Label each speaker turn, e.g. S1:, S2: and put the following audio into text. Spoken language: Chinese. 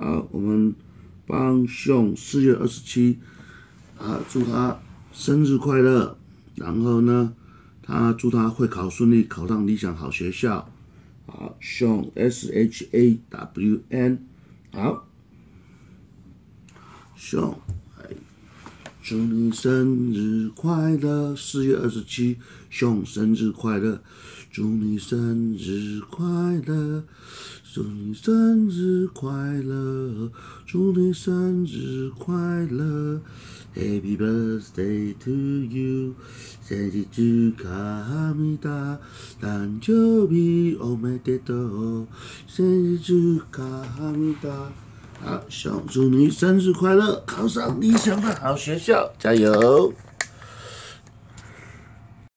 S1: 好，我们帮熊四月二十七，啊，祝他生日快乐。然后呢，他祝他会考顺利，考上理想好学校。好，熊 S H A W N，好，熊，祝你生日快乐，四月二十七，熊生日快乐，祝你生日快乐，祝你生日快乐，祝你生日快乐，Happy birthday to you，生日祝卡米达，誕生日おめでとう，生日祝卡米达。好，想祝你生日快乐，考上理想的好学校，加油！